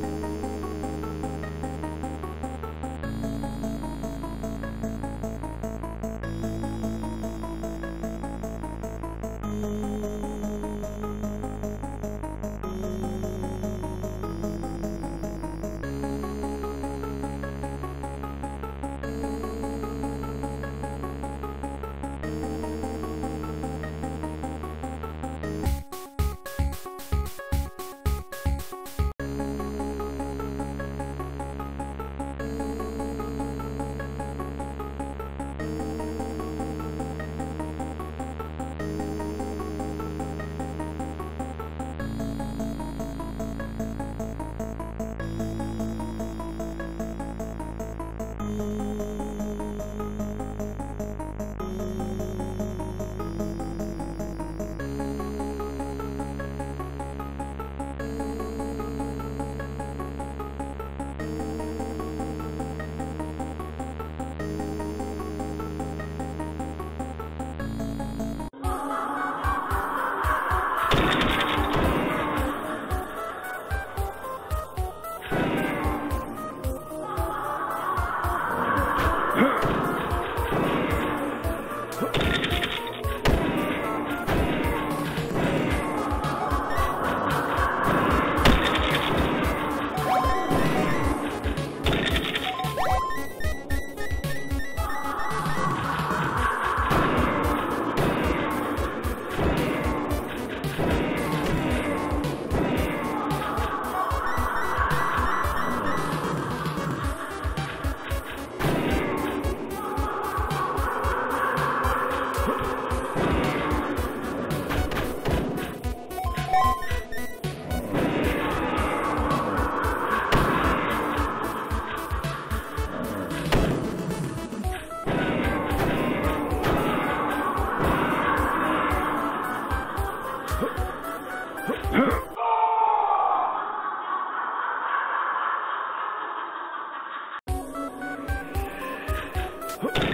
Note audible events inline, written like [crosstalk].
Bye. Huh? [laughs]